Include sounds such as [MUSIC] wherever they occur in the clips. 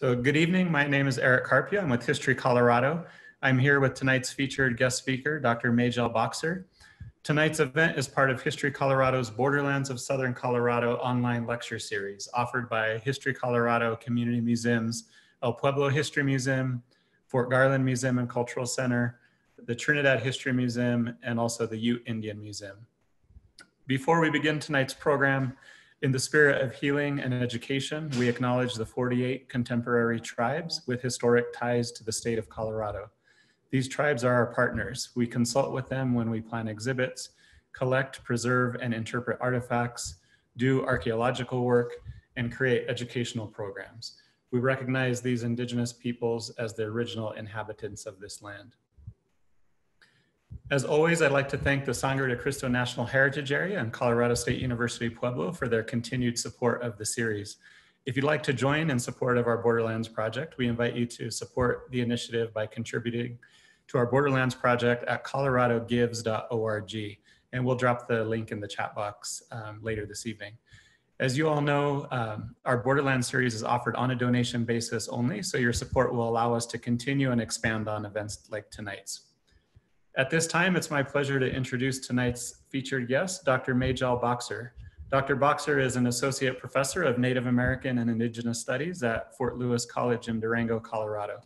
So good evening. My name is Eric Carpio. I'm with History Colorado. I'm here with tonight's featured guest speaker, Dr. Majel Boxer. Tonight's event is part of History Colorado's Borderlands of Southern Colorado online lecture series offered by History Colorado Community Museums, El Pueblo History Museum, Fort Garland Museum and Cultural Center, the Trinidad History Museum, and also the Ute Indian Museum. Before we begin tonight's program, in the spirit of healing and education, we acknowledge the 48 contemporary tribes with historic ties to the state of Colorado. These tribes are our partners. We consult with them when we plan exhibits, collect, preserve, and interpret artifacts, do archaeological work, and create educational programs. We recognize these indigenous peoples as the original inhabitants of this land. As always, I'd like to thank the Sangre de Cristo National Heritage Area and Colorado State University Pueblo for their continued support of the series. If you'd like to join in support of our Borderlands project, we invite you to support the initiative by contributing to our Borderlands project at coloradogives.org. And we'll drop the link in the chat box um, later this evening. As you all know, um, our Borderlands series is offered on a donation basis only, so your support will allow us to continue and expand on events like tonight's. At this time, it's my pleasure to introduce tonight's featured guest, Dr. Majel Boxer. Dr. Boxer is an associate professor of Native American and Indigenous Studies at Fort Lewis College in Durango, Colorado.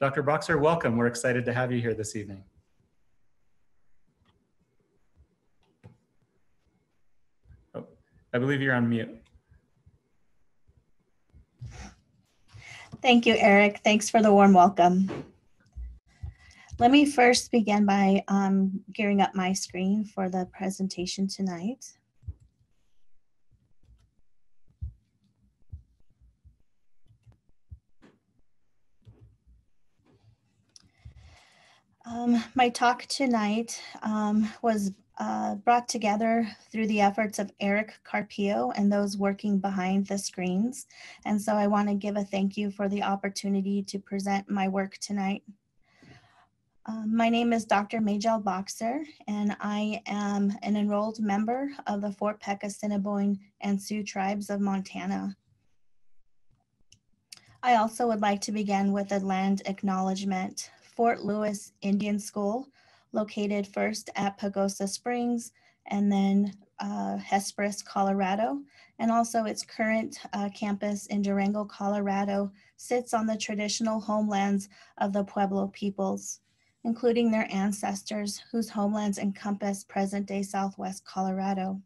Dr. Boxer, welcome. We're excited to have you here this evening. Oh, I believe you're on mute. Thank you, Eric. Thanks for the warm welcome. Let me first begin by um, gearing up my screen for the presentation tonight. Um, my talk tonight um, was uh, brought together through the efforts of Eric Carpio and those working behind the screens. And so I want to give a thank you for the opportunity to present my work tonight. Um, my name is Dr. Majel Boxer, and I am an enrolled member of the Fort Peck Assiniboine and Sioux tribes of Montana. I also would like to begin with a land acknowledgement. Fort Lewis Indian School, located first at Pagosa Springs and then uh, Hesperus, Colorado, and also its current uh, campus in Durango, Colorado, sits on the traditional homelands of the Pueblo peoples including their ancestors whose homelands encompass present-day Southwest Colorado.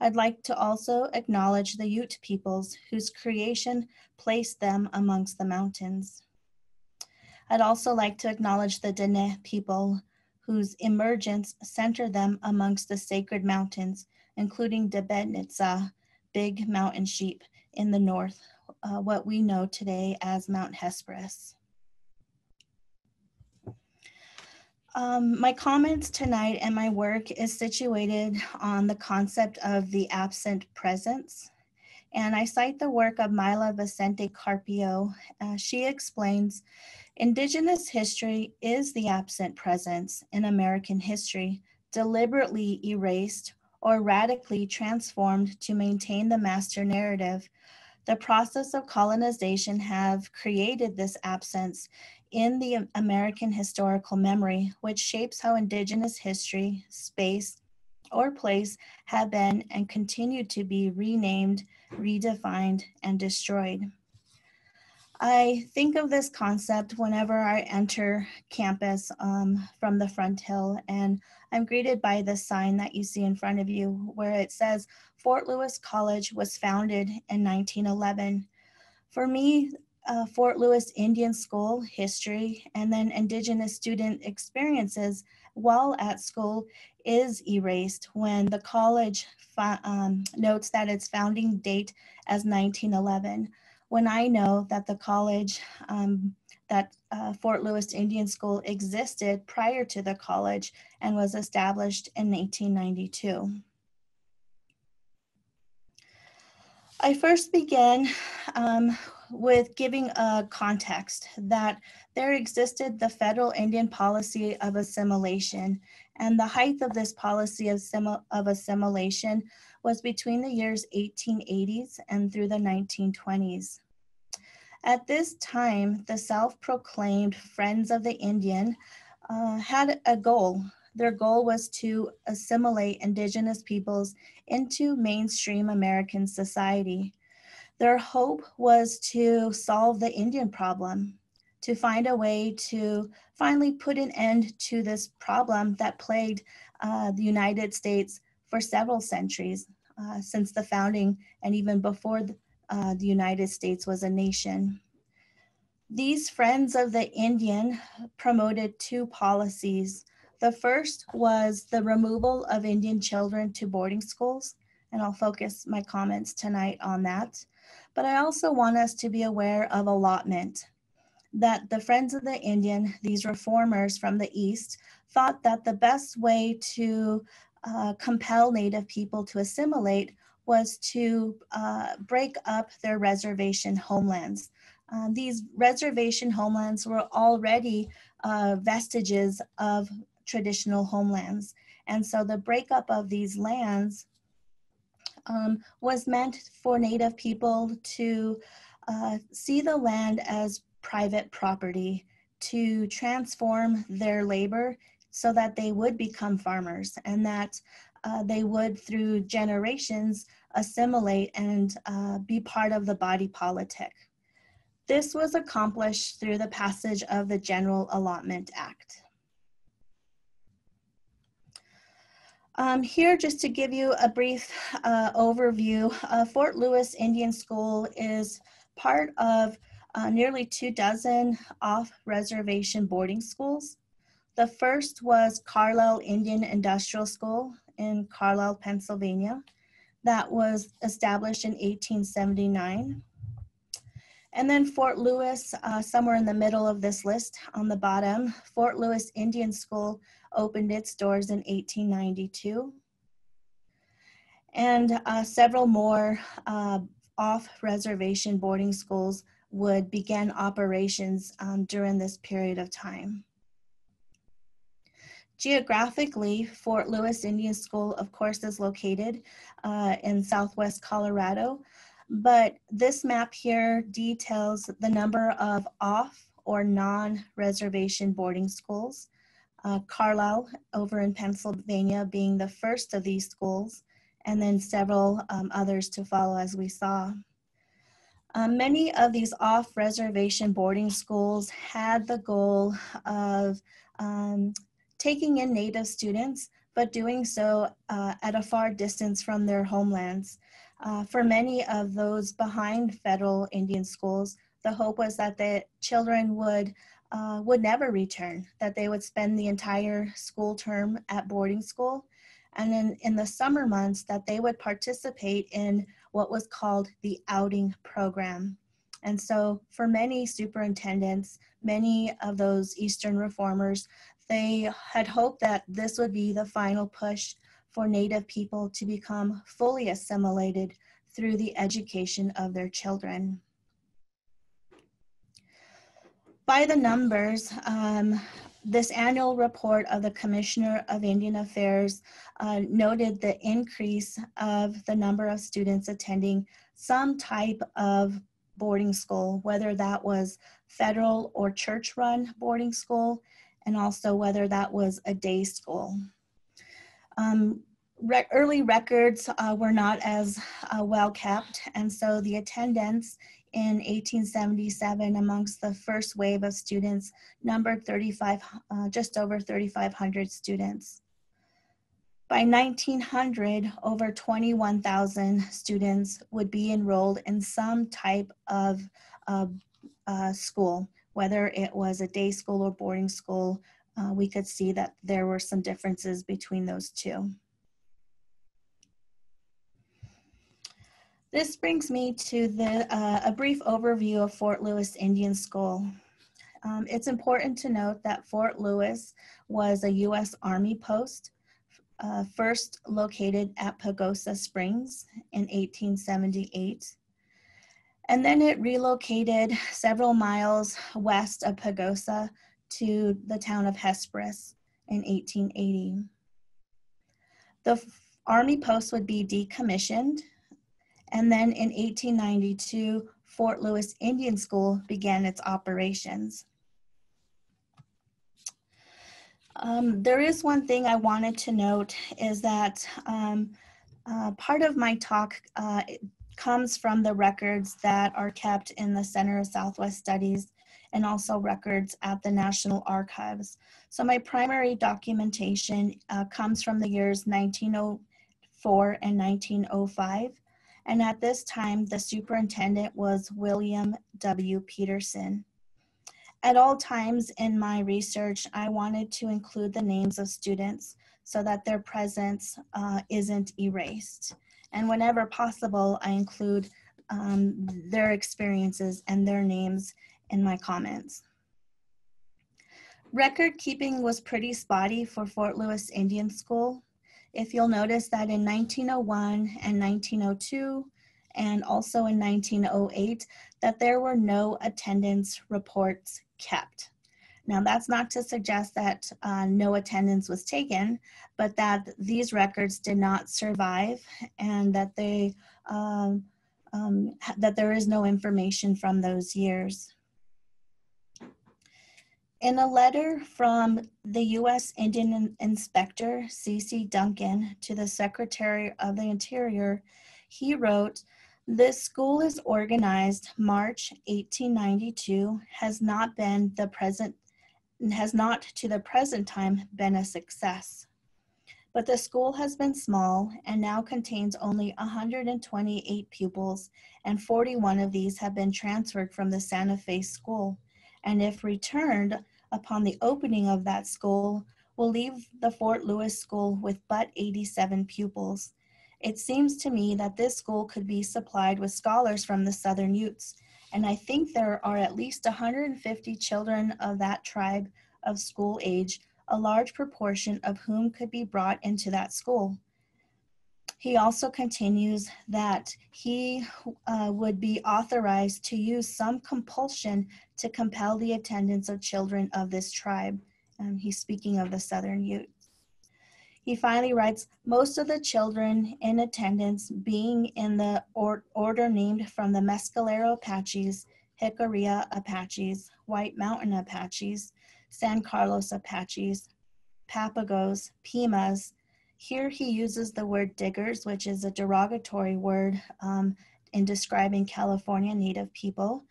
I'd like to also acknowledge the Ute peoples whose creation placed them amongst the mountains. I'd also like to acknowledge the Dene people whose emergence centered them amongst the sacred mountains, including Debednitsa, big mountain sheep in the north, uh, what we know today as Mount Hesperus. Um, my comments tonight and my work is situated on the concept of the absent presence. And I cite the work of Myla Vicenti Carpio. Uh, she explains, Indigenous history is the absent presence in American history, deliberately erased or radically transformed to maintain the master narrative. The process of colonization have created this absence in the American historical memory, which shapes how Indigenous history, space, or place have been and continue to be renamed, redefined, and destroyed. I think of this concept whenever I enter campus um, from the front hill, and I'm greeted by the sign that you see in front of you where it says Fort Lewis College was founded in 1911. For me, uh, Fort Lewis Indian School history and then Indigenous student experiences while at school is erased when the college um, notes that its founding date as 1911. When I know that the college, um, that uh, Fort Lewis Indian School existed prior to the college and was established in 1892. I first began um, with giving a context that there existed the federal Indian policy of assimilation, and the height of this policy of, of assimilation was between the years 1880s and through the 1920s. At this time, the self-proclaimed Friends of the Indian uh, had a goal. Their goal was to assimilate indigenous peoples into mainstream American society. Their hope was to solve the Indian problem, to find a way to finally put an end to this problem that plagued uh, the United States for several centuries, uh, since the founding and even before the, uh, the United States was a nation. These Friends of the Indian promoted two policies. The first was the removal of Indian children to boarding schools, and I'll focus my comments tonight on that. But I also want us to be aware of allotment, that the Friends of the Indian, these reformers from the East, thought that the best way to uh, compel Native people to assimilate was to uh, break up their reservation homelands. Uh, these reservation homelands were already uh, vestiges of traditional homelands. And so the breakup of these lands um, was meant for Native people to uh, see the land as private property, to transform their labor so that they would become farmers and that uh, they would, through generations, assimilate and uh, be part of the body politic. This was accomplished through the passage of the General Allotment Act. Um, here, just to give you a brief uh, overview, uh, Fort Lewis Indian School is part of uh, nearly two dozen off-reservation boarding schools. The first was Carlisle Indian Industrial School in Carlisle, Pennsylvania. That was established in 1879. And then Fort Lewis, uh, somewhere in the middle of this list on the bottom, Fort Lewis Indian School opened its doors in 1892. And uh, several more uh, off-reservation boarding schools would begin operations um, during this period of time. Geographically, Fort Lewis Indian School, of course, is located uh, in southwest Colorado, but this map here details the number of off or non-reservation boarding schools. Uh, Carlisle over in Pennsylvania being the first of these schools, and then several um, others to follow as we saw. Um, many of these off-reservation boarding schools had the goal of um, taking in Native students, but doing so uh, at a far distance from their homelands. Uh, for many of those behind federal Indian schools, the hope was that the children would uh, would never return, that they would spend the entire school term at boarding school. And then in the summer months that they would participate in what was called the outing program. And so for many superintendents, many of those Eastern reformers, they had hoped that this would be the final push for Native people to become fully assimilated through the education of their children. By the numbers, um, this annual report of the Commissioner of Indian Affairs uh, noted the increase of the number of students attending some type of boarding school, whether that was federal or church run boarding school, and also whether that was a day school. Um, re early records uh, were not as uh, well kept, and so the attendance in 1877 amongst the first wave of students numbered 35, uh, just over 3,500 students. By 1900, over 21,000 students would be enrolled in some type of uh, uh, school, whether it was a day school or boarding school, uh, we could see that there were some differences between those two. This brings me to the, uh, a brief overview of Fort Lewis Indian School. Um, it's important to note that Fort Lewis was a U.S. Army post, uh, first located at Pagosa Springs in 1878. And then it relocated several miles west of Pagosa to the town of Hesperus in 1880. The Army post would be decommissioned, and then in 1892, Fort Lewis Indian School began its operations. Um, there is one thing I wanted to note is that um, uh, part of my talk uh, comes from the records that are kept in the Center of Southwest Studies and also records at the National Archives. So my primary documentation uh, comes from the years 1904 and 1905. And at this time, the superintendent was William W. Peterson. At all times in my research, I wanted to include the names of students so that their presence uh, isn't erased. And whenever possible, I include um, their experiences and their names in my comments. Record keeping was pretty spotty for Fort Lewis Indian School. If you'll notice that in 1901 and 1902, and also in 1908, that there were no attendance reports kept. Now, that's not to suggest that uh, no attendance was taken, but that these records did not survive and that they um, um, that there is no information from those years. In a letter from the U.S. Indian Inspector C.C. Duncan to the Secretary of the Interior, he wrote, this school is organized March 1892, has not been the present, has not to the present time been a success. But the school has been small and now contains only 128 pupils and 41 of these have been transferred from the Santa Fe school and if returned upon the opening of that school, will leave the Fort Lewis School with but 87 pupils. It seems to me that this school could be supplied with scholars from the Southern Utes, and I think there are at least 150 children of that tribe of school age, a large proportion of whom could be brought into that school. He also continues that he uh, would be authorized to use some compulsion to compel the attendance of children of this tribe. Um, he's speaking of the Southern Ute. He finally writes, most of the children in attendance being in the or order named from the Mescalero Apaches, Jicarilla Apaches, White Mountain Apaches, San Carlos Apaches, Papagos, Pimas, here he uses the word diggers, which is a derogatory word um, in describing California Native people,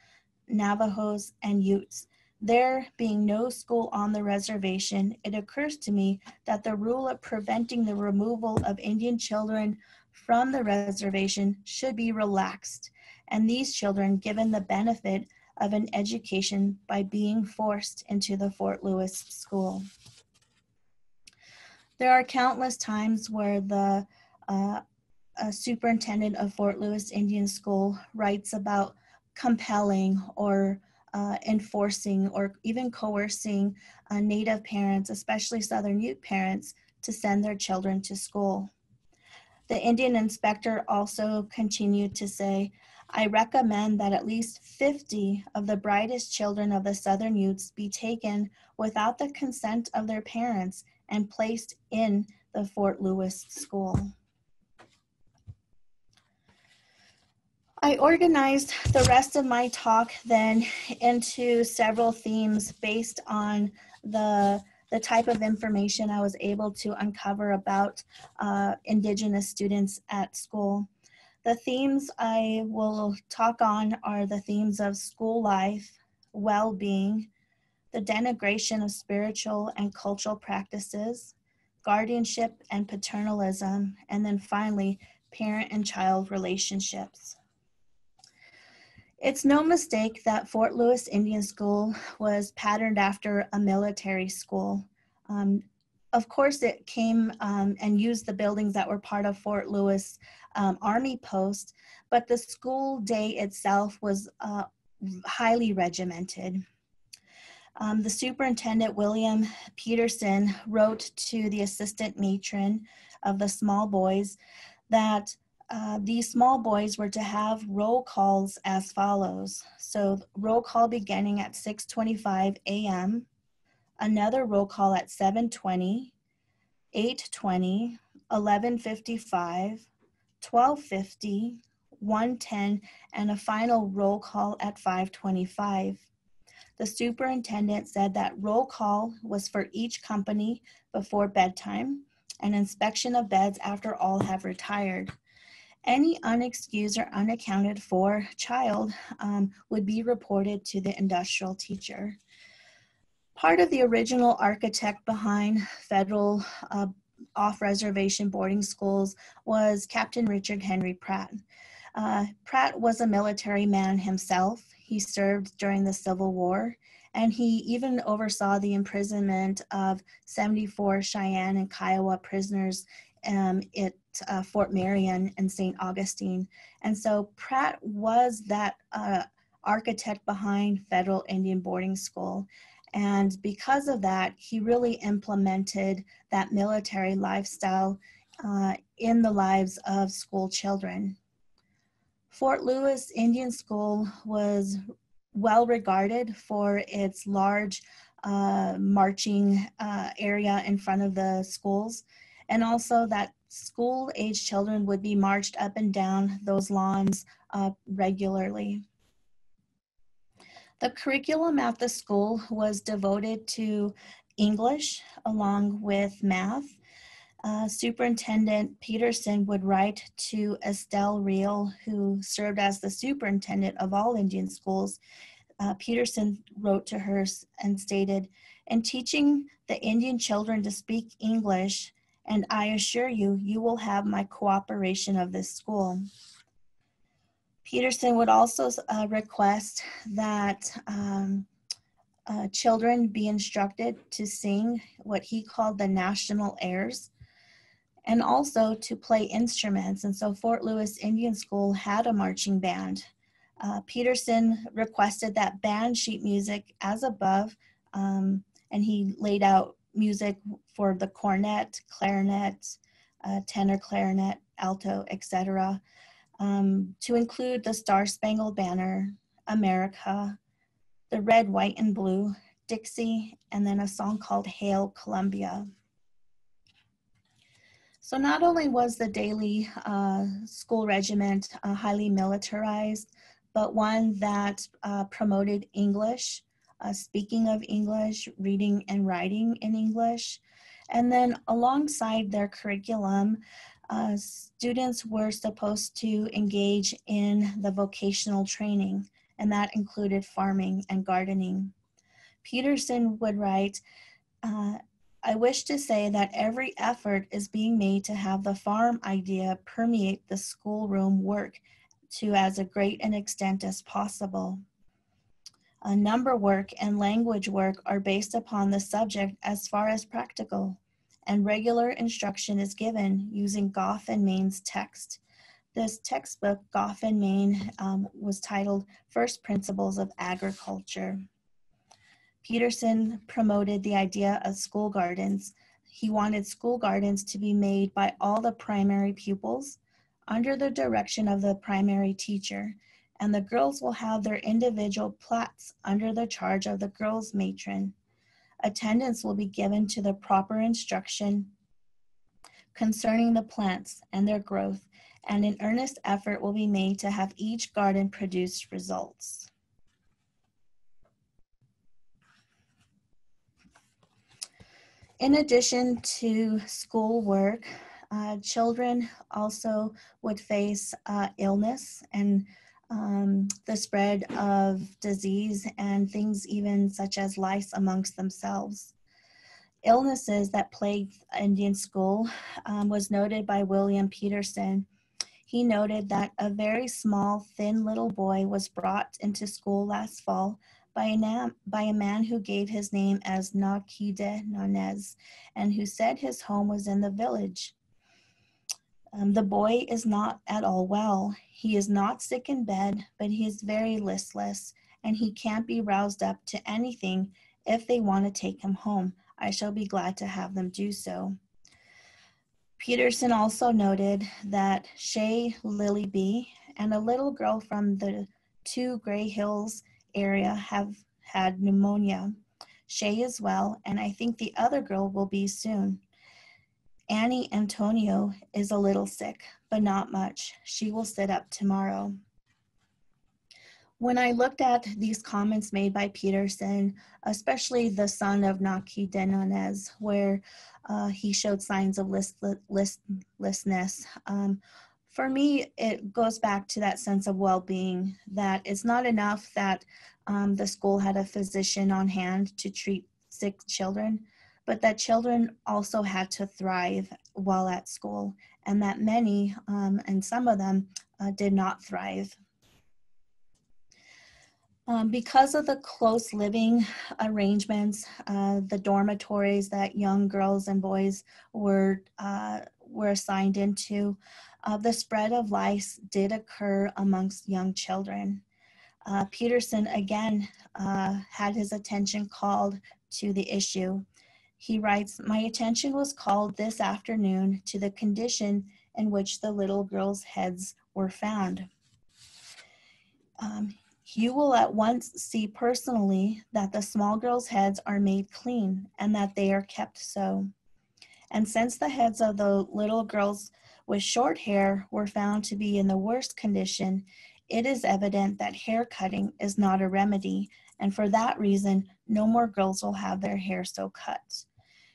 Navajos, and Utes. There being no school on the reservation, it occurs to me that the rule of preventing the removal of Indian children from the reservation should be relaxed, and these children given the benefit of an education by being forced into the Fort Lewis school. There are countless times where the uh, superintendent of Fort Lewis Indian School writes about compelling or uh, enforcing or even coercing uh, Native parents, especially Southern Ute parents, to send their children to school. The Indian inspector also continued to say, I recommend that at least 50 of the brightest children of the Southern Utes be taken without the consent of their parents and placed in the Fort Lewis School. I organized the rest of my talk then into several themes based on the, the type of information I was able to uncover about uh, Indigenous students at school. The themes I will talk on are the themes of school life, well-being, the denigration of spiritual and cultural practices, guardianship and paternalism, and then finally, parent and child relationships. It's no mistake that Fort Lewis Indian School was patterned after a military school. Um, of course, it came um, and used the buildings that were part of Fort Lewis um, Army Post, but the school day itself was uh, highly regimented. Um, the superintendent, William Peterson, wrote to the assistant matron of the small boys that uh, these small boys were to have roll calls as follows. So roll call beginning at 6.25 a.m., another roll call at 7.20, 8.20, 11.55, 12.50, 110 and a final roll call at 525. The superintendent said that roll call was for each company before bedtime and inspection of beds after all have retired. Any unexcused or unaccounted for child um, would be reported to the industrial teacher. Part of the original architect behind federal uh, off-reservation boarding schools was Captain Richard Henry Pratt. Uh, Pratt was a military man himself. He served during the Civil War, and he even oversaw the imprisonment of 74 Cheyenne and Kiowa prisoners um, at uh, Fort Marion and St. Augustine. And so Pratt was that uh, architect behind Federal Indian Boarding School. And because of that, he really implemented that military lifestyle uh, in the lives of school children. Fort Lewis Indian School was well regarded for its large uh, marching uh, area in front of the schools, and also that school age children would be marched up and down those lawns uh, regularly. The curriculum at the school was devoted to English along with math uh, Superintendent Peterson would write to Estelle Reel, who served as the superintendent of all Indian schools. Uh, Peterson wrote to her and stated, in teaching the Indian children to speak English, and I assure you, you will have my cooperation of this school. Peterson would also uh, request that um, uh, children be instructed to sing what he called the national airs and also to play instruments. And so Fort Lewis Indian School had a marching band. Uh, Peterson requested that band sheet music as above, um, and he laid out music for the cornet, clarinet, uh, tenor clarinet, alto, etc., um, to include the Star Spangled Banner, America, the Red, White, and Blue, Dixie, and then a song called Hail Columbia. So not only was the daily uh, school regiment uh, highly militarized, but one that uh, promoted English, uh, speaking of English, reading and writing in English. And then alongside their curriculum, uh, students were supposed to engage in the vocational training, and that included farming and gardening. Peterson would write, uh, I wish to say that every effort is being made to have the farm idea permeate the schoolroom work to as a great an extent as possible. A number work and language work are based upon the subject as far as practical, and regular instruction is given using Goff and Mayne's text. This textbook, Goff and Mayne, um, was titled First Principles of Agriculture. Peterson promoted the idea of school gardens. He wanted school gardens to be made by all the primary pupils under the direction of the primary teacher, and the girls will have their individual plats under the charge of the girls' matron. Attendance will be given to the proper instruction concerning the plants and their growth, and an earnest effort will be made to have each garden produce results. In addition to schoolwork, uh, children also would face uh, illness and um, the spread of disease and things even such as lice amongst themselves. Illnesses that plagued Indian school um, was noted by William Peterson. He noted that a very small, thin little boy was brought into school last fall by a, by a man who gave his name as Nakide Nanez and who said his home was in the village. Um, the boy is not at all well. He is not sick in bed, but he is very listless and he can't be roused up to anything if they want to take him home. I shall be glad to have them do so. Peterson also noted that Shay Lily B and a little girl from the two Grey Hills area have had pneumonia. Shay is well, and I think the other girl will be soon. Annie Antonio is a little sick, but not much. She will sit up tomorrow. When I looked at these comments made by Peterson, especially the son of Naki Denonez, where uh, he showed signs of listless, listlessness, um, for me, it goes back to that sense of well being that it's not enough that um, the school had a physician on hand to treat sick children, but that children also had to thrive while at school, and that many, um, and some of them, uh, did not thrive. Um, because of the close living arrangements, uh, the dormitories that young girls and boys were uh, were assigned into, uh, the spread of lice did occur amongst young children. Uh, Peterson again uh, had his attention called to the issue. He writes, My attention was called this afternoon to the condition in which the little girls' heads were found. Um, you will at once see personally that the small girls' heads are made clean and that they are kept so. And since the heads of the little girls with short hair were found to be in the worst condition, it is evident that hair cutting is not a remedy, and for that reason, no more girls will have their hair so cut.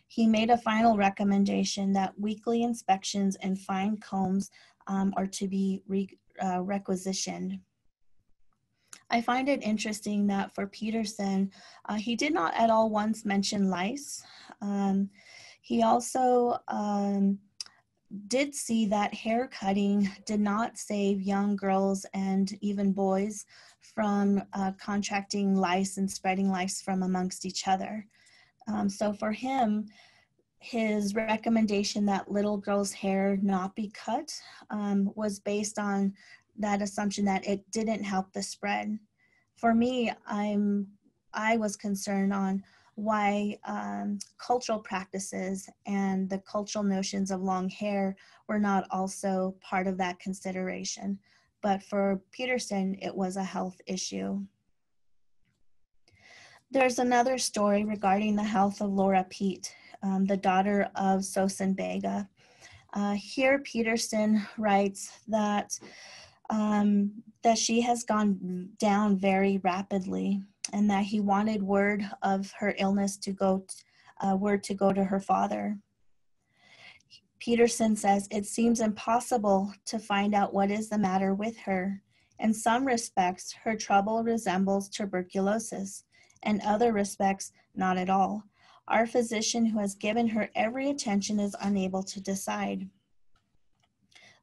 He made a final recommendation that weekly inspections and fine combs um, are to be re, uh, requisitioned. I find it interesting that for Peterson, uh, he did not at all once mention lice. Um, he also um, did see that hair cutting did not save young girls and even boys from uh, contracting lice and spreading lice from amongst each other. Um, so for him, his recommendation that little girls' hair not be cut um, was based on that assumption that it didn't help the spread. For me, I'm I was concerned on why um, cultural practices and the cultural notions of long hair were not also part of that consideration. But for Peterson, it was a health issue. There's another story regarding the health of Laura Pete, um, the daughter of Sosen Bega. Uh, here, Peterson writes that um, that she has gone down very rapidly and that he wanted word of her illness to go, uh, word to go to her father. Peterson says, It seems impossible to find out what is the matter with her. In some respects, her trouble resembles tuberculosis. In other respects, not at all. Our physician, who has given her every attention, is unable to decide.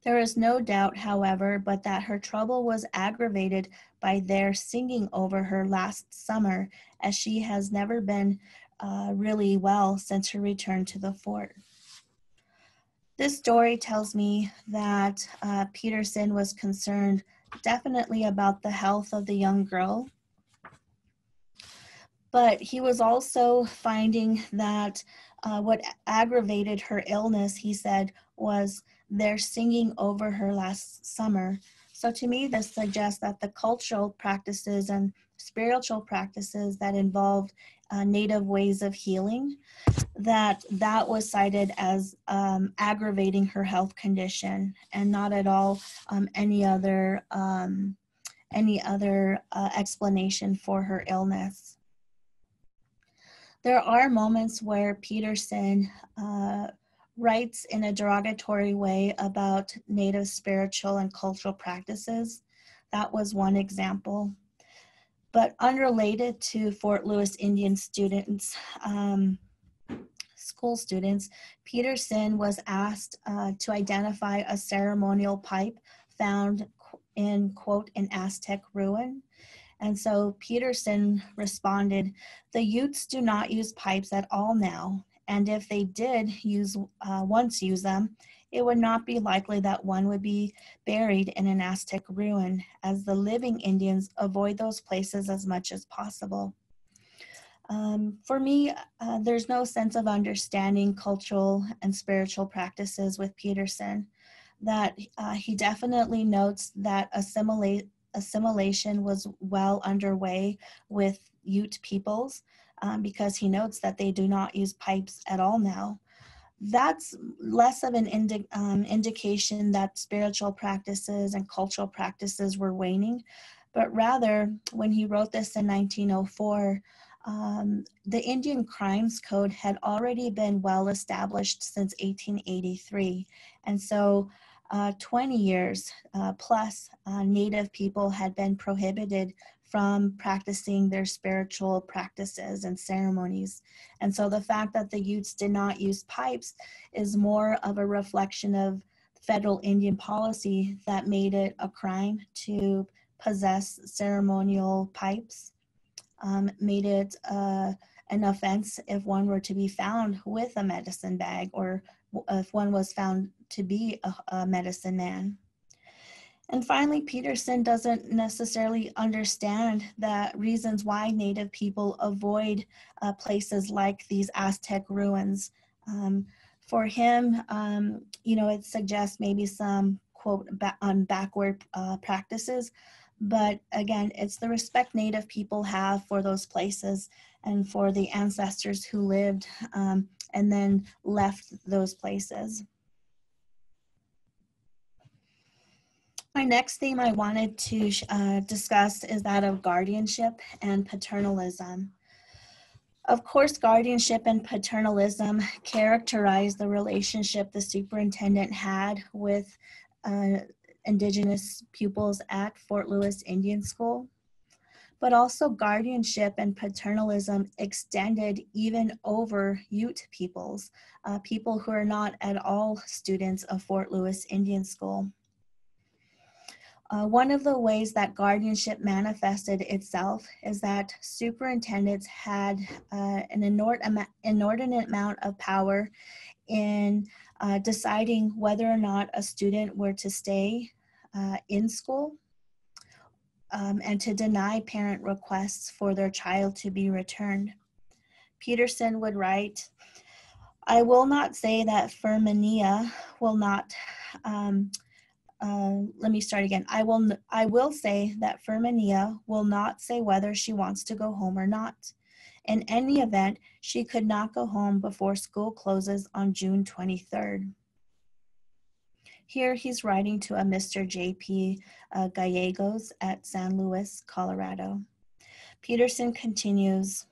There is no doubt, however, but that her trouble was aggravated by their singing over her last summer, as she has never been uh, really well since her return to the fort. This story tells me that uh, Peterson was concerned definitely about the health of the young girl, but he was also finding that uh, what aggravated her illness, he said, was they're singing over her last summer. So to me, this suggests that the cultural practices and spiritual practices that involved uh, native ways of healing, that that was cited as um, aggravating her health condition and not at all um, any other um, any other uh, explanation for her illness. There are moments where Peterson uh, writes in a derogatory way about Native spiritual and cultural practices. That was one example. But unrelated to Fort Lewis Indian students, um, school students, Peterson was asked uh, to identify a ceremonial pipe found in, quote, an Aztec ruin. And so Peterson responded, the Utes do not use pipes at all now, and if they did use uh, once use them, it would not be likely that one would be buried in an Aztec ruin, as the living Indians avoid those places as much as possible. Um, for me, uh, there's no sense of understanding cultural and spiritual practices with Peterson. That uh, he definitely notes that assimilate, assimilation was well underway with Ute peoples, um, because he notes that they do not use pipes at all now. that's less of an indi- um, indication that spiritual practices and cultural practices were waning, but rather, when he wrote this in 1904, um, the Indian Crimes Code had already been well established since 1883. And so, uh, 20 years uh, plus, uh, Native people had been prohibited from practicing their spiritual practices and ceremonies. And so the fact that the Utes did not use pipes is more of a reflection of federal Indian policy that made it a crime to possess ceremonial pipes, um, made it uh, an offense if one were to be found with a medicine bag or if one was found to be a, a medicine man. And finally, Peterson doesn't necessarily understand the reasons why Native people avoid uh, places like these Aztec ruins. Um, for him, um, you know, it suggests maybe some quote on backward uh, practices, but again, it's the respect Native people have for those places and for the ancestors who lived um, and then left those places. My next theme I wanted to uh, discuss is that of guardianship and paternalism. Of course, guardianship and paternalism characterize the relationship the superintendent had with uh, Indigenous pupils at Fort Lewis Indian School. But also, guardianship and paternalism extended even over Ute peoples, uh, people who are not at all students of Fort Lewis Indian School. Uh, one of the ways that guardianship manifested itself is that superintendents had uh, an inordinate amount of power in uh, deciding whether or not a student were to stay uh, in school um, and to deny parent requests for their child to be returned. Peterson would write, I will not say that Firminia will not um, uh, let me start again. I will I will say that Firminia will not say whether she wants to go home or not. In any event, she could not go home before school closes on June 23rd. Here he's writing to a Mr. J.P. Uh, Gallegos at San Luis, Colorado. Peterson continues,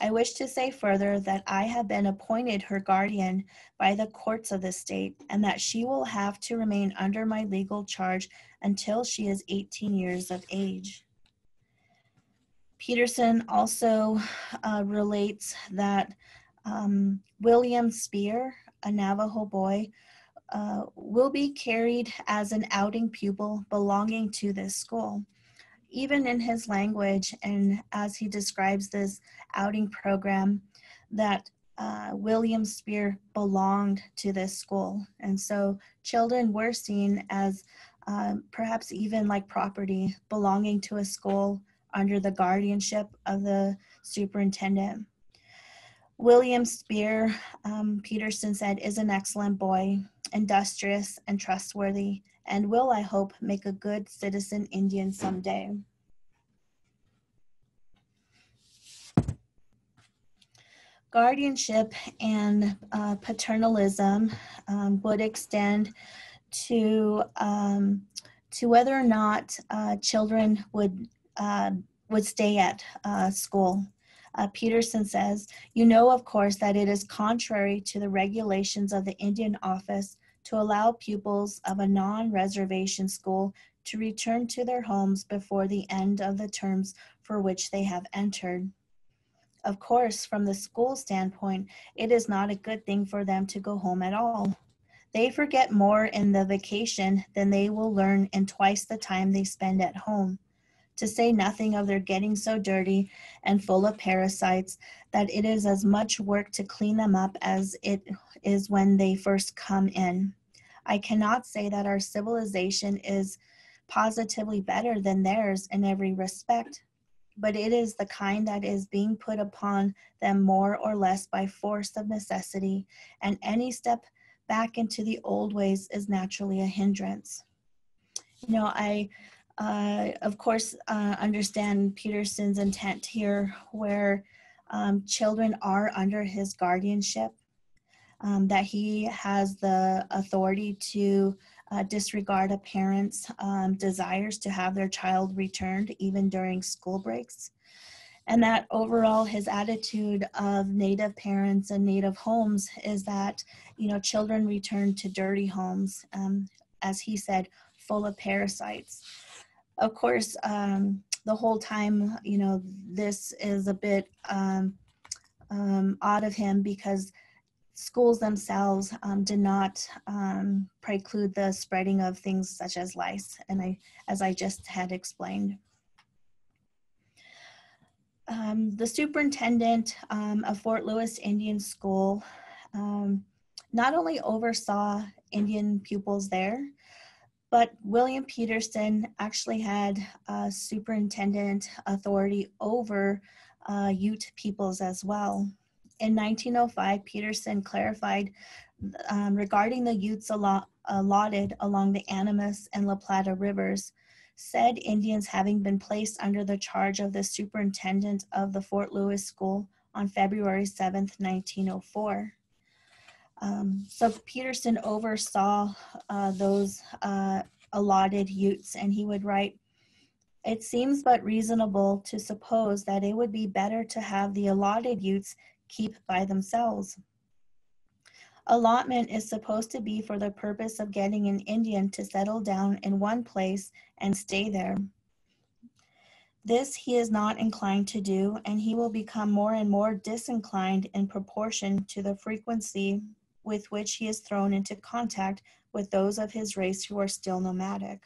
I wish to say further that I have been appointed her guardian by the courts of the state and that she will have to remain under my legal charge until she is 18 years of age. Peterson also uh, relates that um, William Spear, a Navajo boy, uh, will be carried as an outing pupil belonging to this school even in his language and as he describes this outing program, that uh, William Spear belonged to this school. And so children were seen as uh, perhaps even like property belonging to a school under the guardianship of the superintendent. William Spear, um, Peterson said, is an excellent boy, industrious and trustworthy, and will, I hope, make a good citizen Indian someday. Guardianship and uh, paternalism um, would extend to um, to whether or not uh, children would uh, would stay at uh, school. Uh, Peterson says, "You know, of course, that it is contrary to the regulations of the Indian Office to allow pupils of a non-reservation school to return to their homes before the end of the terms for which they have entered. Of course, from the school standpoint, it is not a good thing for them to go home at all. They forget more in the vacation than they will learn in twice the time they spend at home. To say nothing of their getting so dirty and full of parasites that it is as much work to clean them up as it is when they first come in. I cannot say that our civilization is positively better than theirs in every respect, but it is the kind that is being put upon them more or less by force of necessity, and any step back into the old ways is naturally a hindrance. You know, I, uh, of course, uh, understand Peterson's intent here, where um, children are under his guardianship um, that he has the authority to uh, disregard a parent's um, desires to have their child returned even during school breaks. And that overall, his attitude of Native parents and Native homes is that, you know, children return to dirty homes, um, as he said, full of parasites. Of course, um, the whole time, you know, this is a bit um, um, odd of him because schools themselves um, did not um, preclude the spreading of things such as lice, and I, as I just had explained. The superintendent of Fort Lewis Indian School not only oversaw Indian pupils there, but William Peterson actually had superintendent authority over uh, Ute peoples as well. In 1905, Peterson clarified um, regarding the Utes allot, allotted along the Animas and La Plata rivers, said Indians having been placed under the charge of the superintendent of the Fort Lewis School on February 7th, 1904. Um, so Peterson oversaw uh, those uh, allotted Utes, and he would write, It seems but reasonable to suppose that it would be better to have the allotted Utes keep by themselves. Allotment is supposed to be for the purpose of getting an Indian to settle down in one place and stay there. This he is not inclined to do, and he will become more and more disinclined in proportion to the frequency with which he is thrown into contact with those of his race who are still nomadic.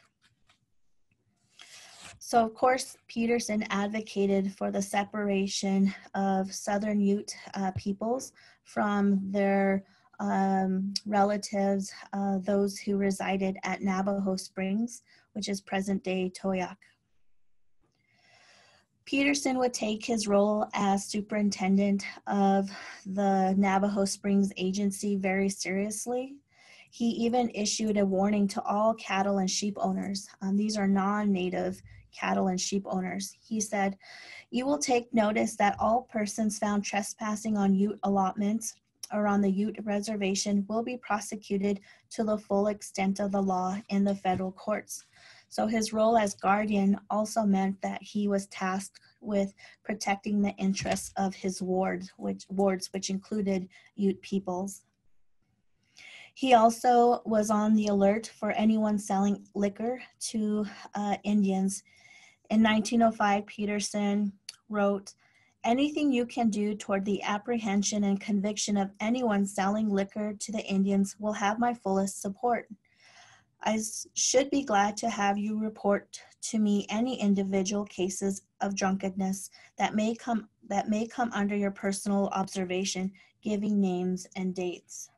So, of course, Peterson advocated for the separation of Southern Ute uh, peoples from their um, relatives, uh, those who resided at Navajo Springs, which is present day Towaoc. Peterson would take his role as superintendent of the Navajo Springs Agency very seriously. He even issued a warning to all cattle and sheep owners. Um, these are non native cattle and sheep owners. He said, You will take notice that all persons found trespassing on Ute allotments or on the Ute reservation will be prosecuted to the full extent of the law in the federal courts. So his role as guardian also meant that he was tasked with protecting the interests of his wards, which wards, which included Ute peoples. He also was on the alert for anyone selling liquor to uh, Indians in 1905, Peterson wrote, Anything you can do toward the apprehension and conviction of anyone selling liquor to the Indians will have my fullest support. I should be glad to have you report to me any individual cases of drunkenness that may come that may come under your personal observation, giving names and dates.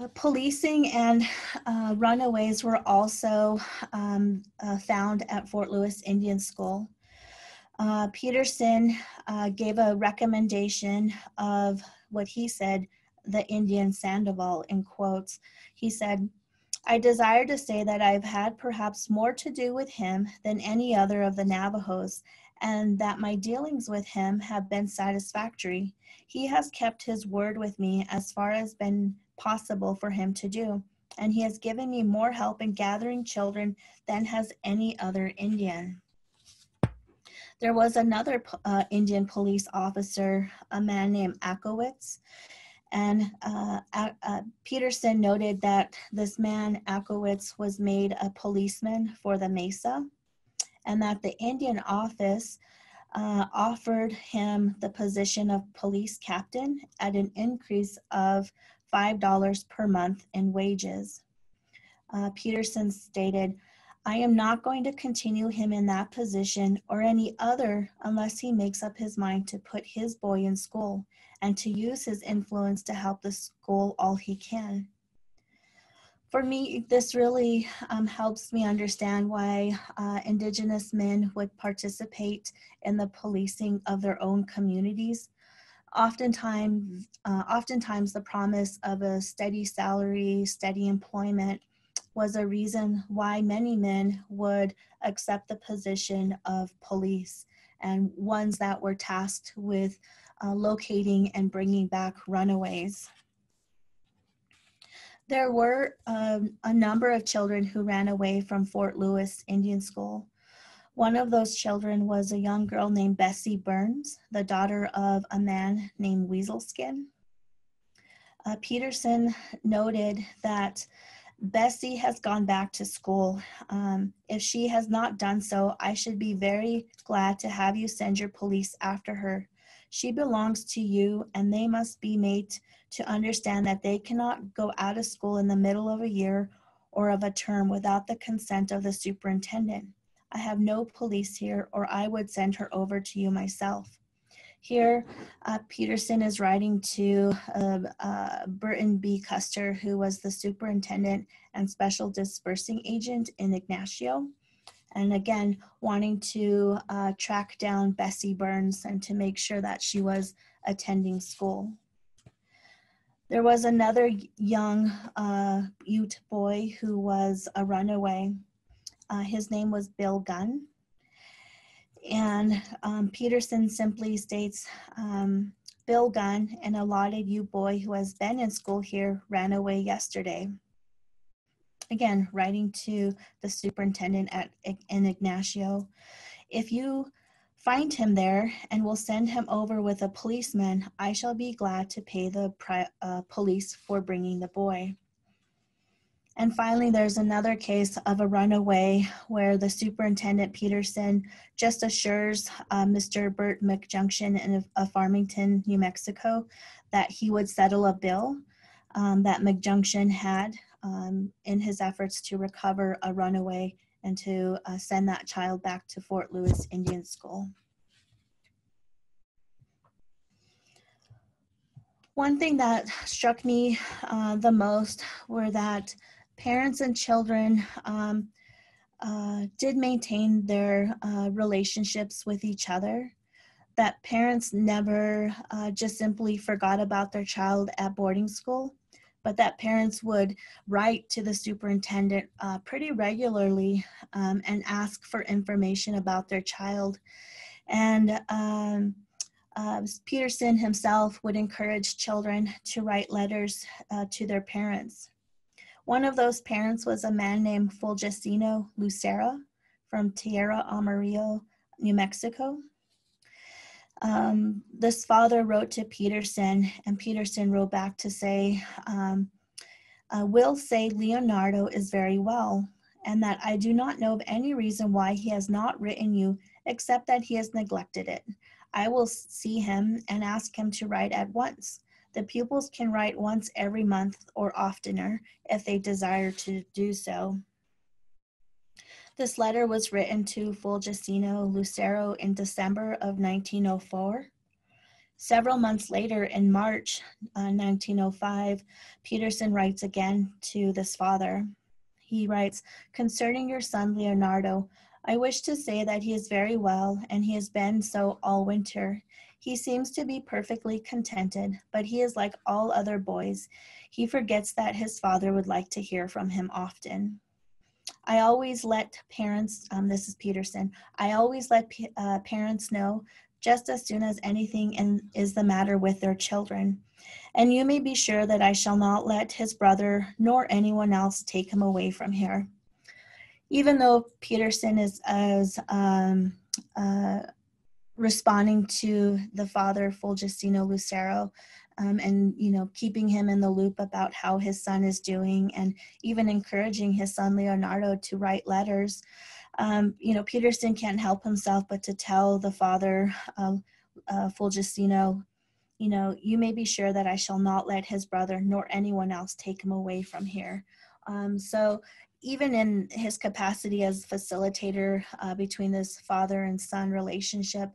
Uh, policing and uh, runaways were also um, uh, found at Fort Lewis Indian School. Uh, Peterson uh, gave a recommendation of what he said, the Indian Sandoval, in quotes. He said, I desire to say that I've had perhaps more to do with him than any other of the Navajos, and that my dealings with him have been satisfactory. He has kept his word with me as far as been possible for him to do. And he has given me more help in gathering children than has any other Indian. There was another uh, Indian police officer, a man named Akowitz, and uh, uh, Peterson noted that this man, Akowitz, was made a policeman for the Mesa, and that the Indian office uh, offered him the position of police captain at an increase of $5 per month in wages. Uh, Peterson stated, I am not going to continue him in that position or any other unless he makes up his mind to put his boy in school and to use his influence to help the school all he can. For me, this really um, helps me understand why uh, Indigenous men would participate in the policing of their own communities oftentimes, uh, oftentimes the promise of a steady salary, steady employment was a reason why many men would accept the position of police and ones that were tasked with uh, locating and bringing back runaways. There were um, a number of children who ran away from Fort Lewis Indian School. One of those children was a young girl named Bessie Burns, the daughter of a man named Weaselskin. Uh, Peterson noted that Bessie has gone back to school. Um, if she has not done so, I should be very glad to have you send your police after her. She belongs to you, and they must be made to understand that they cannot go out of school in the middle of a year or of a term without the consent of the superintendent. I have no police here, or I would send her over to you myself. Here, uh, Peterson is writing to uh, uh, Burton B. Custer, who was the superintendent and special dispersing agent in Ignacio. And again, wanting to uh, track down Bessie Burns and to make sure that she was attending school. There was another young uh, Ute boy who was a runaway. Uh, his name was Bill Gunn. And um, Peterson simply states, um, Bill Gunn, an allotted Ute boy who has been in school here, ran away yesterday. Again, writing to the superintendent at in Ignacio. If you find him there and will send him over with a policeman, I shall be glad to pay the uh, police for bringing the boy. And finally, there's another case of a runaway where the superintendent Peterson just assures uh, Mr. Burt McJunction in Farmington, New Mexico, that he would settle a bill um, that McJunction had um, in his efforts to recover a runaway and to uh, send that child back to Fort Lewis Indian School. One thing that struck me uh, the most were that parents and children um, uh, did maintain their uh, relationships with each other. That parents never uh, just simply forgot about their child at boarding school, but that parents would write to the superintendent uh, pretty regularly um, and ask for information about their child. And um, uh, Peterson himself would encourage children to write letters uh, to their parents. One of those parents was a man named Fulgestino Lucero from Tierra Amarillo, New Mexico. Um, this father wrote to Peterson, and Peterson wrote back to say, um, Will say Leonardo is very well, and that I do not know of any reason why he has not written you except that he has neglected it. I will see him and ask him to write at once. The pupils can write once every month or oftener if they desire to do so. This letter was written to Fulgestino Lucero in December of 1904. Several months later, in March uh, 1905, Peterson writes again to this father. He writes, Concerning your son Leonardo, I wish to say that he is very well, and he has been so all winter. He seems to be perfectly contented, but he is like all other boys. He forgets that his father would like to hear from him often. I always let parents, um, this is Peterson, I always let uh, parents know just as soon as anything in, is the matter with their children. And you may be sure that I shall not let his brother nor anyone else take him away from here. Even though Peterson is as um, uh, responding to the father Fulgestino Lucero um, and you know keeping him in the loop about how his son is doing and even encouraging his son Leonardo to write letters. Um, you know Peterson can't help himself but to tell the father uh, uh, Fulgestino, you know, you may be sure that I shall not let his brother nor anyone else take him away from here. Um, so even in his capacity as facilitator uh, between this father and son relationship,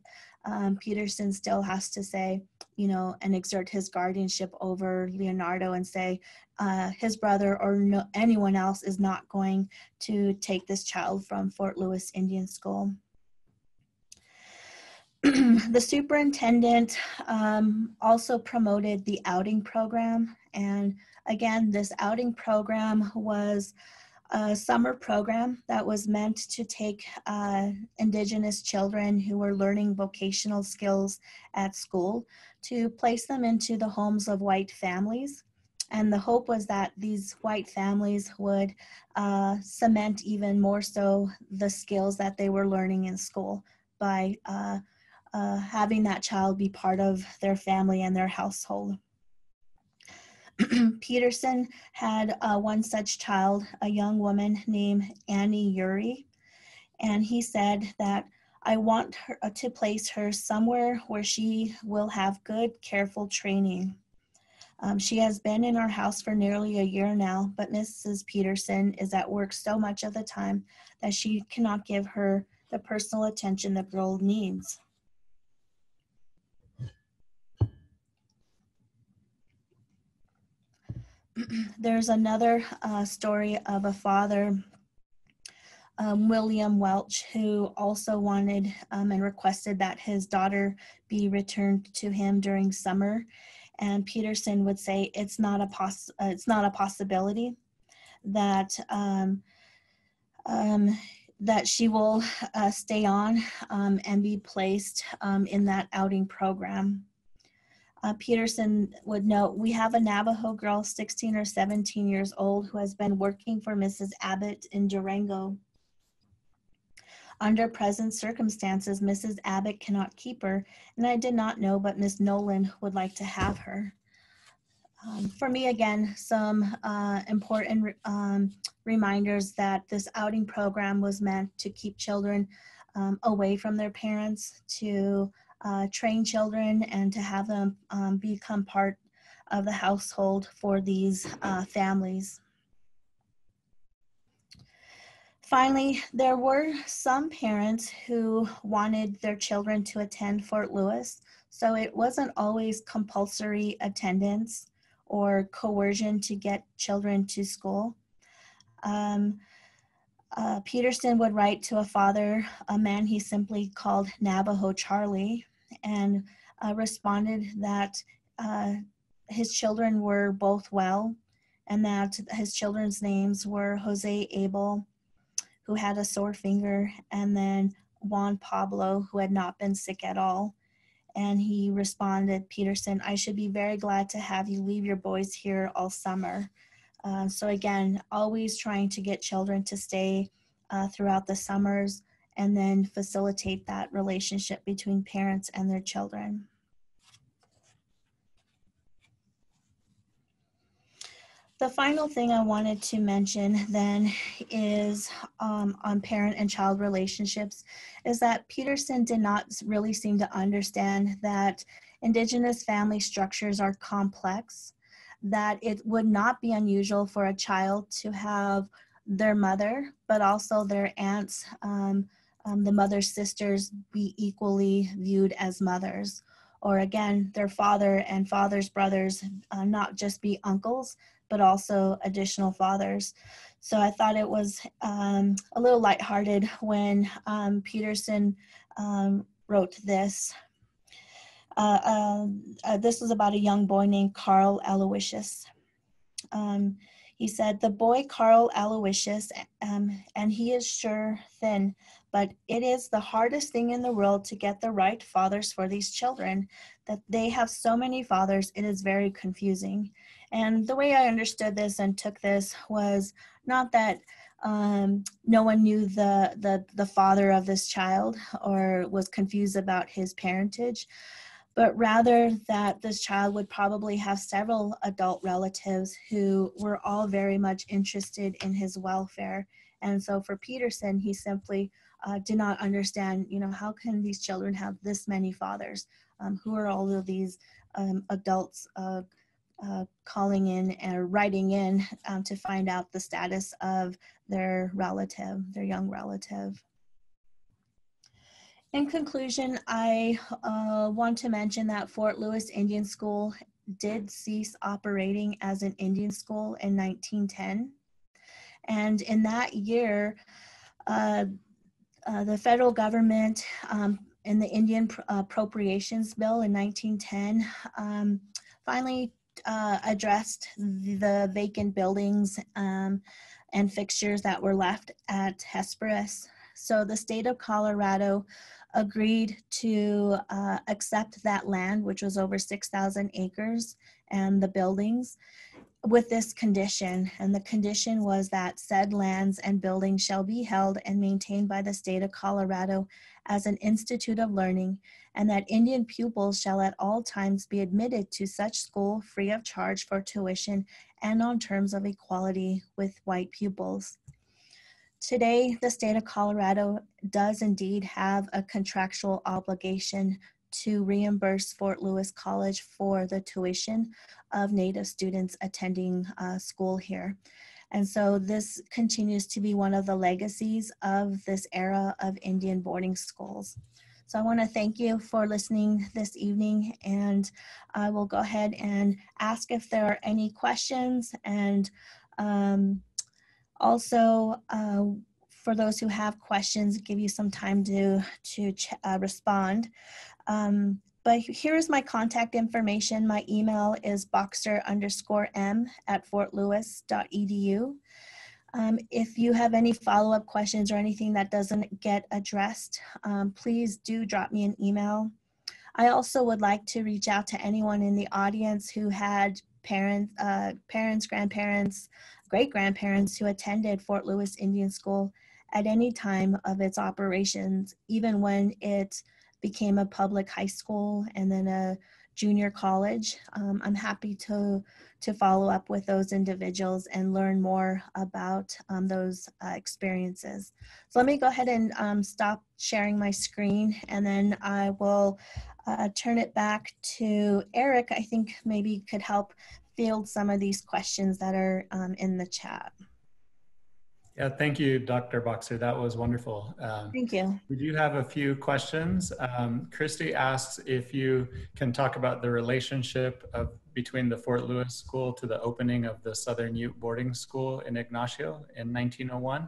um, Peterson still has to say, you know, and exert his guardianship over Leonardo and say uh, his brother or no, anyone else is not going to take this child from Fort Lewis Indian School. [CLEARS THROAT] the superintendent um, also promoted the outing program. And again, this outing program was a summer program that was meant to take uh, Indigenous children who were learning vocational skills at school to place them into the homes of white families. And the hope was that these white families would uh, cement even more so the skills that they were learning in school by uh, uh, having that child be part of their family and their household. [CLEARS THROAT] Peterson had uh, one such child, a young woman named Annie Yuri, and he said that I want her uh, to place her somewhere where she will have good, careful training. Um, she has been in our house for nearly a year now, but Mrs. Peterson is at work so much of the time that she cannot give her the personal attention the girl needs. [CLEARS THROAT] there's another uh, story of a father, um, William Welch, who also wanted um, and requested that his daughter be returned to him during summer. And Peterson would say it's not a poss- uh, it's not a possibility that um, um that she will uh, stay on um, and be placed um, in that outing program uh, Peterson would note, we have a Navajo girl, 16 or 17 years old, who has been working for Mrs. Abbott in Durango. Under present circumstances, Mrs. Abbott cannot keep her, and I did not know, but Miss Nolan would like to have her. Um, for me, again, some uh, important um, reminders that this outing program was meant to keep children um, away from their parents, to uh, train children and to have them um, become part of the household for these uh, families. Finally, there were some parents who wanted their children to attend Fort Lewis, so it wasn't always compulsory attendance or coercion to get children to school. Um, uh, Peterson would write to a father, a man he simply called Navajo Charlie, and uh, responded that uh, his children were both well and that his children's names were Jose Abel, who had a sore finger, and then Juan Pablo, who had not been sick at all. And he responded, Peterson, I should be very glad to have you leave your boys here all summer. Uh, so again, always trying to get children to stay uh, throughout the summers and then facilitate that relationship between parents and their children. The final thing I wanted to mention then is um, on parent and child relationships is that Peterson did not really seem to understand that Indigenous family structures are complex, that it would not be unusual for a child to have their mother, but also their aunts, um, um, the mother's sisters be equally viewed as mothers. Or again, their father and father's brothers uh, not just be uncles, but also additional fathers. So I thought it was um, a little lighthearted when um, Peterson um, wrote this. Uh, uh, uh, this was about a young boy named Carl Aloysius. Um, he said, The boy Carl Aloysius, um, and he is sure thin, but it is the hardest thing in the world to get the right fathers for these children that they have so many fathers it is very confusing. And the way i understood this and took this was not that um, no one knew the, the the father of this child or was confused about his parentage but rather that this child would probably have several adult relatives who were all very much interested in his welfare. And so for peterson he simply uh, did not understand, you know, how can these children have this many fathers? Um, who are all of these um, adults uh, uh, calling in and writing in um, to find out the status of their relative, their young relative? In conclusion, I uh, want to mention that Fort Lewis Indian School did cease operating as an Indian school in 1910. And in that year, uh, the federal government um, in the Indian Appropriations Bill in 1910 um, finally uh, addressed the vacant buildings um, and fixtures that were left at Hesperus. So the state of Colorado agreed to uh, accept that land, which was over 6,000 acres, and the buildings with this condition. And the condition was that said lands and buildings shall be held and maintained by the state of Colorado as an institute of learning, and that Indian pupils shall at all times be admitted to such school free of charge for tuition and on terms of equality with white pupils. Today, the state of Colorado does indeed have a contractual obligation to reimburse Fort Lewis College for the tuition of Native students attending uh, school here. And so this continues to be one of the legacies of this era of Indian boarding schools. So I want to thank you for listening this evening and I will go ahead and ask if there are any questions and um, also uh, for those who have questions, give you some time to, to uh, respond. Um, but here's my contact information. My email is boxer underscore m at fortlewis.edu. Um, if you have any follow-up questions or anything that doesn't get addressed, um, please do drop me an email. I also would like to reach out to anyone in the audience who had parents, uh, parents, grandparents, great-grandparents who attended Fort Lewis Indian School at any time of its operations, even when it became a public high school and then a junior college. Um, I'm happy to, to follow up with those individuals and learn more about um, those uh, experiences. So let me go ahead and um, stop sharing my screen and then I will uh, turn it back to Eric. I think maybe could help field some of these questions that are um, in the chat. Yeah, thank you, Dr. Boxer. That was wonderful. Um, thank you. We do have a few questions. Um, Christy asks if you can talk about the relationship of between the Fort Lewis School to the opening of the Southern Ute Boarding School in Ignacio in 1901.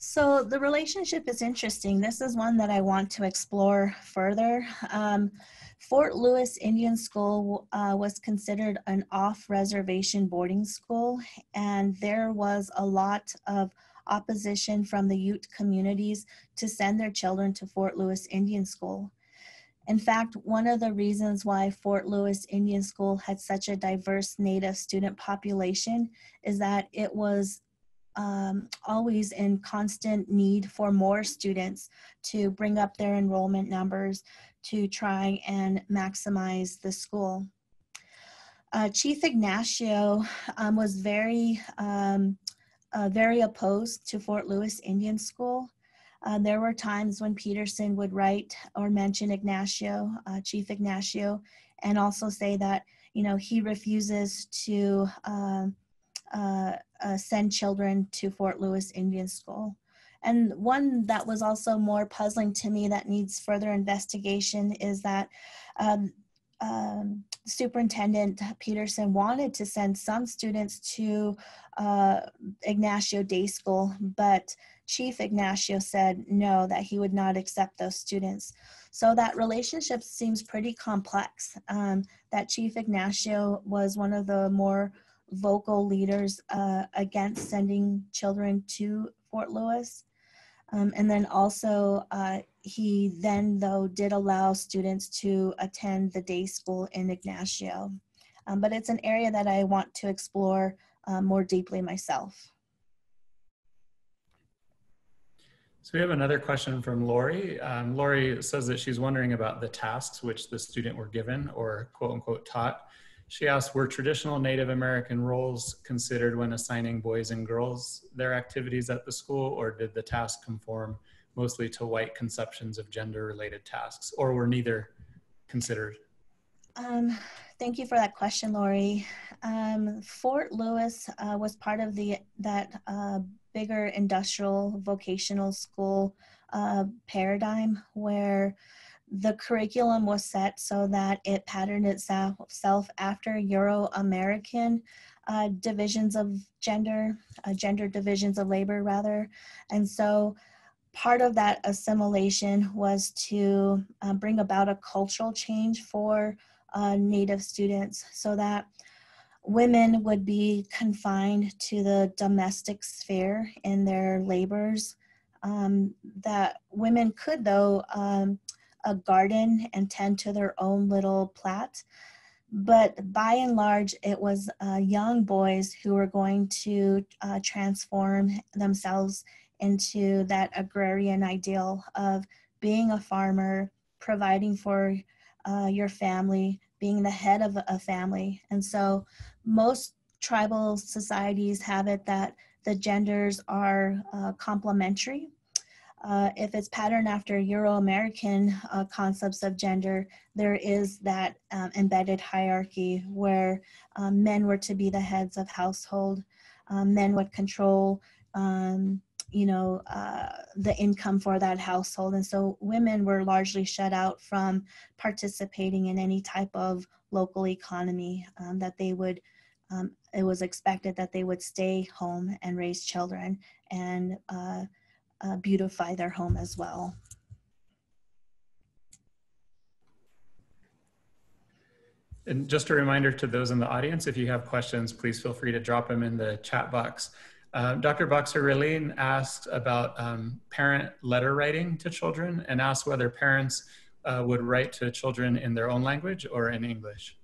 So the relationship is interesting. This is one that I want to explore further. Um, Fort Lewis Indian School uh, was considered an off reservation boarding school, and there was a lot of opposition from the Ute communities to send their children to Fort Lewis Indian School. In fact, one of the reasons why Fort Lewis Indian School had such a diverse Native student population is that it was um, always in constant need for more students to bring up their enrollment numbers, to try and maximize the school. Uh, Chief Ignacio um, was very, um, uh, very opposed to Fort Lewis Indian School. Uh, there were times when Peterson would write or mention Ignacio, uh, Chief Ignacio, and also say that, you know, he refuses to um, uh, uh, send children to Fort Lewis Indian School. And one that was also more puzzling to me that needs further investigation is that um, um, Superintendent Peterson wanted to send some students to uh, Ignacio Day School, but Chief Ignacio said no, that he would not accept those students. So that relationship seems pretty complex. Um, that Chief Ignacio was one of the more vocal leaders uh, against sending children to Fort Lewis. Um, and then also, uh, he then, though, did allow students to attend the day school in Ignacio. Um, but it's an area that I want to explore uh, more deeply myself. So we have another question from Lori. Um, Lori says that she's wondering about the tasks which the student were given or quote unquote taught. She asked, were traditional Native American roles considered when assigning boys and girls their activities at the school, or did the task conform mostly to white conceptions of gender related tasks, or were neither considered? Um, thank you for that question, Lori. Um, Fort Lewis uh, was part of the that uh, bigger industrial vocational school uh, paradigm where the curriculum was set so that it patterned itself after Euro-American uh, divisions of gender, uh, gender divisions of labor rather. And so part of that assimilation was to uh, bring about a cultural change for uh, Native students so that women would be confined to the domestic sphere in their labors. Um, that women could, though, um, a garden and tend to their own little plat. But by and large, it was uh, young boys who were going to uh, transform themselves into that agrarian ideal of being a farmer, providing for uh, your family, being the head of a family. And so most tribal societies have it that the genders are uh, complementary. Uh, if it's patterned after Euro-American uh, concepts of gender, there is that um, embedded hierarchy where um, men were to be the heads of household, um, men would control um, you know, uh, the income for that household. And so women were largely shut out from participating in any type of local economy um, that they would, um, it was expected that they would stay home and raise children and uh, beautify their home as well. And just a reminder to those in the audience, if you have questions, please feel free to drop them in the chat box. Uh, Dr. Boxer Raylene asked about um, parent letter writing to children and asked whether parents uh, would write to children in their own language or in English.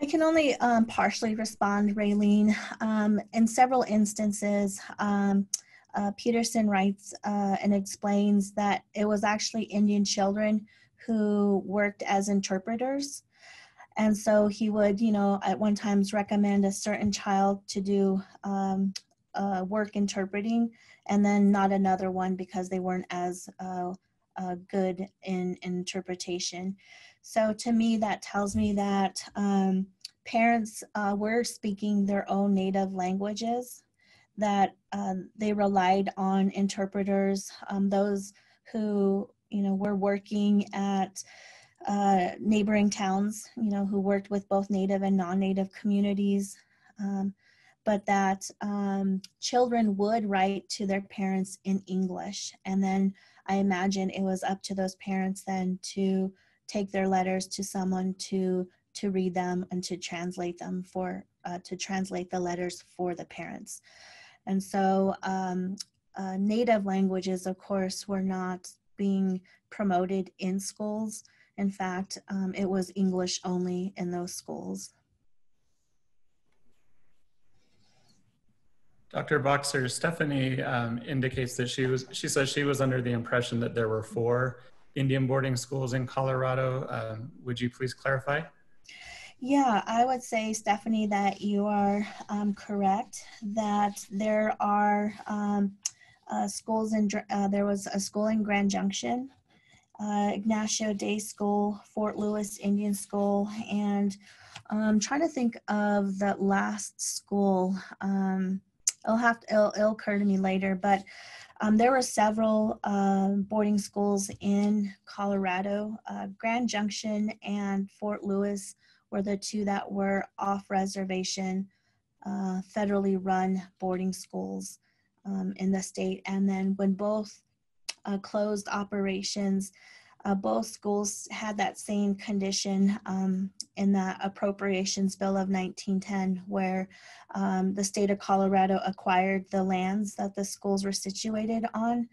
I can only um, partially respond, Raylene. Um, in several instances, um, uh, Peterson writes uh, and explains that it was actually Indian children who worked as interpreters and so he would, you know, at one times recommend a certain child to do um, uh, work interpreting and then not another one because they weren't as uh, uh, good in, in, interpretation. So to me, that tells me that um, parents uh, were speaking their own native languages, that um, they relied on interpreters, um, those who, you know, were working at uh, neighboring towns, you know, who worked with both native and non-native communities, um, but that um, children would write to their parents in English. And then I imagine it was up to those parents then to take their letters to someone to to read them and to translate them for uh, to translate the letters for the parents. And so um, uh, native languages, of course, were not being promoted in schools. In fact, um, it was English only in those schools. Dr. Boxer, Stephanie um, indicates that she was, she says she was under the impression that there were four Indian boarding schools in Colorado. Um, would you please clarify? Yeah, I would say, Stephanie, that you are um, correct, that there are um, uh, schools in, uh, there was a school in Grand Junction, uh, Ignacio Day School, Fort Lewis Indian School, and I'm um, trying to think of the last school. Um, it'll have to, it'll, it'll, occur to me later, but um, there were several uh, boarding schools in Colorado. Uh, Grand Junction and Fort Lewis were the two that were off reservation, uh, federally run boarding schools um, in the state. And then when both uh, closed operations. Uh, both schools had that same condition um, in the appropriations bill of 1910 where um, the state of colorado acquired the lands that the schools were situated on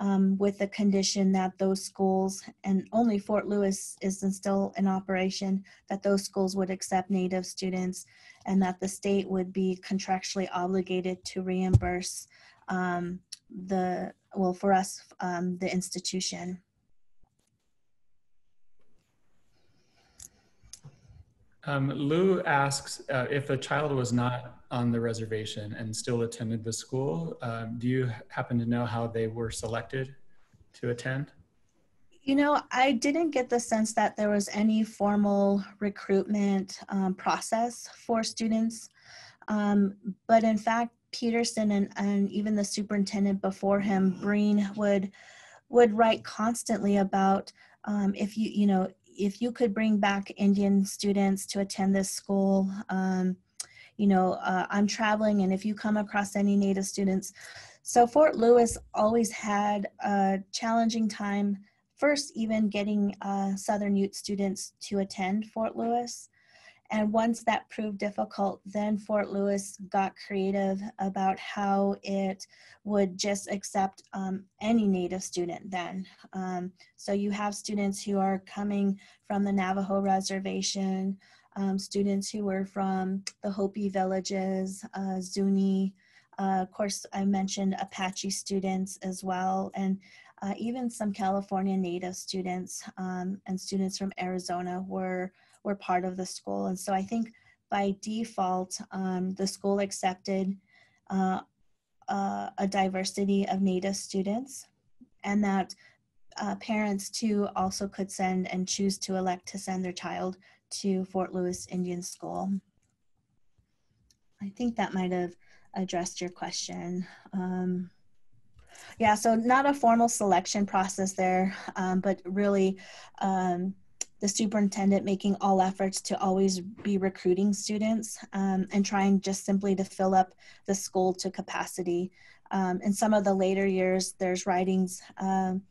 um, with the condition that those schools and only fort lewis is still in operation that those schools would accept native students and that the state would be contractually obligated to reimburse um, the well, for us, um, the institution. Um, Lou asks uh, if a child was not on the reservation and still attended the school, um, do you happen to know how they were selected to attend? You know, I didn't get the sense that there was any formal recruitment um, process for students. Um, but in fact, Peterson and, and even the superintendent before him, Breen, would would write constantly about um, if you you know if you could bring back Indian students to attend this school. Um, you know, uh, I'm traveling, and if you come across any Native students, so Fort Lewis always had a challenging time. First, even getting uh, Southern Ute students to attend Fort Lewis. And once that proved difficult, then Fort Lewis got creative about how it would just accept um, any Native student then. Um, so you have students who are coming from the Navajo Reservation, um, students who were from the Hopi villages, uh, Zuni, uh, of course, I mentioned Apache students as well, and uh, even some California Native students um, and students from Arizona were were part of the school. And so I think by default, um, the school accepted uh, uh, a diversity of Native students and that uh, parents too also could send and choose to elect to send their child to Fort Lewis Indian School. I think that might have addressed your question. Um, yeah, so not a formal selection process there, um, but really um, the superintendent making all efforts to always be recruiting students um, and trying just simply to fill up the school to capacity. Um, in some of the later years, there's writings um,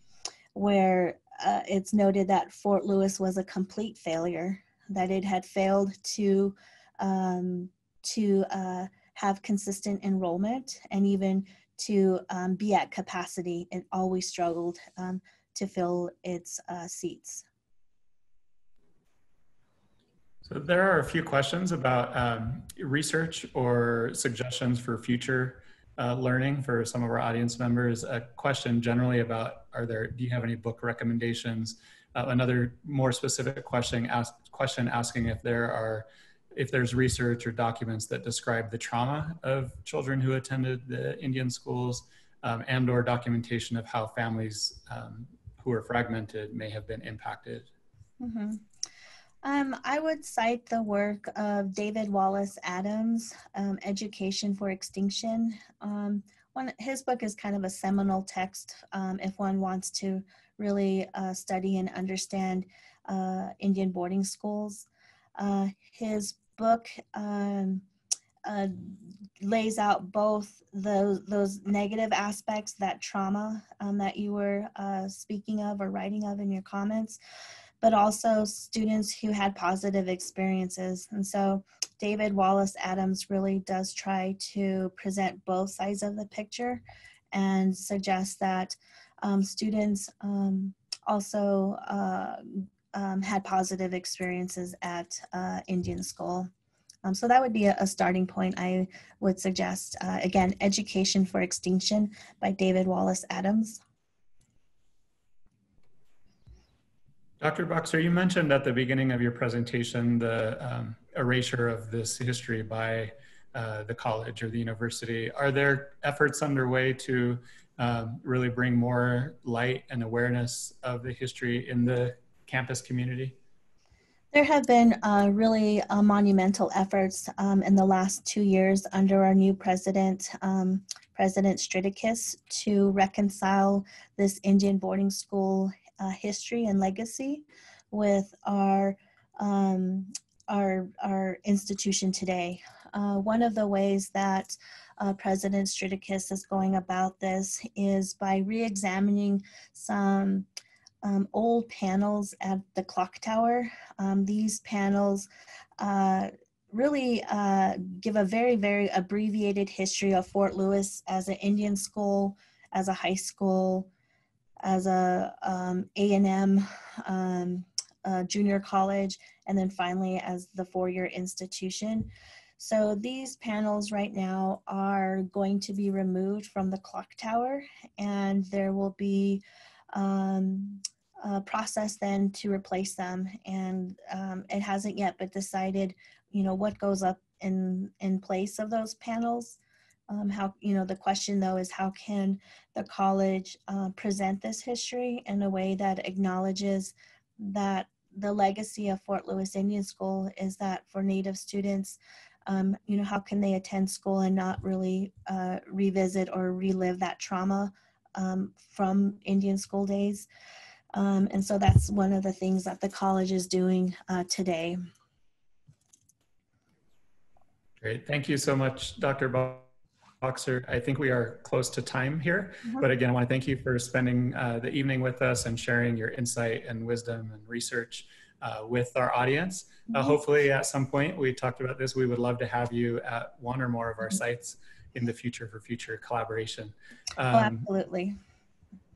where uh, it's noted that Fort Lewis was a complete failure, that it had failed to um, to uh, have consistent enrollment and even to um, be at capacity. It always struggled um, to fill its uh, seats. So there are a few questions about um, research or suggestions for future uh, learning for some of our audience members. A question generally about, are there, do you have any book recommendations? Uh, another more specific question, ask, question asking if there are, if there's research or documents that describe the trauma of children who attended the Indian schools um, and or documentation of how families um, who are fragmented may have been impacted. Mm -hmm. Um, I would cite the work of David Wallace Adams, um, Education for Extinction. Um, one, his book is kind of a seminal text um, if one wants to really uh, study and understand uh, Indian boarding schools. Uh, his book um, uh, lays out both those, those negative aspects, that trauma um, that you were uh, speaking of or writing of in your comments, but also students who had positive experiences. And so David Wallace Adams really does try to present both sides of the picture and suggest that um, students um, also uh, um, had positive experiences at uh, Indian School. Um, so that would be a, a, starting point I would suggest. Uh, again, Education for Extinction by David Wallace Adams. Dr. Boxer, you mentioned at the beginning of your presentation the um, erasure of this history by uh, the college or the university. Are there efforts underway to um, really bring more light and awareness of the history in the campus community? There have been uh, really uh, monumental efforts um, in the last two years under our new president, um, President Stritikus, to reconcile this Indian boarding school uh, history and legacy with our um, our our institution today. Uh, one of the ways that uh, President Stritikus is going about this is by re-examining some um, old panels at the clock tower. Um, these panels uh, really uh, give a very, very abbreviated history of Fort Lewis as an Indian school, as a high school, as a um, A&M um, junior college, and then finally as the four-year institution. So these panels right now are going to be removed from the clock tower and there will be um, a process then to replace them. And um, it hasn't yet but decided, you know, what goes up in, in place of those panels. Um, how, you know, the question though is how can the college uh, present this history in a way that acknowledges that the legacy of Fort Lewis Indian School is that for Native students, um, you know, how can they attend school and not really uh, revisit or relive that trauma um, from Indian school days? Um, and so that's one of the things that the college is doing uh, today. Great, thank you so much, Dr. Boxer. I think we are close to time here, mm -hmm. but again, I want to thank you for spending uh, the evening with us and sharing your insight and wisdom and research uh, with our audience. Uh, Mhm. hopefully, at some point, we talked about this, we would love to have you at one or more of our Mhm. sites in the future for future collaboration. Oh, Um, absolutely.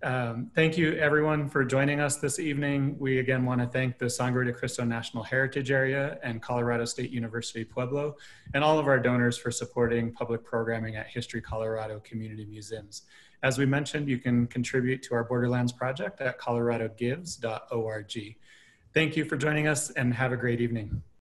um, thank you everyone for joining us this evening. We again want to thank the Sangre de Cristo National Heritage Area and Colorado State University Pueblo and all of our donors for supporting public programming at History Colorado Community Museums. As we mentioned, you can contribute to our Borderlands project at coloradogives.org. Thank you for joining us and have a great evening.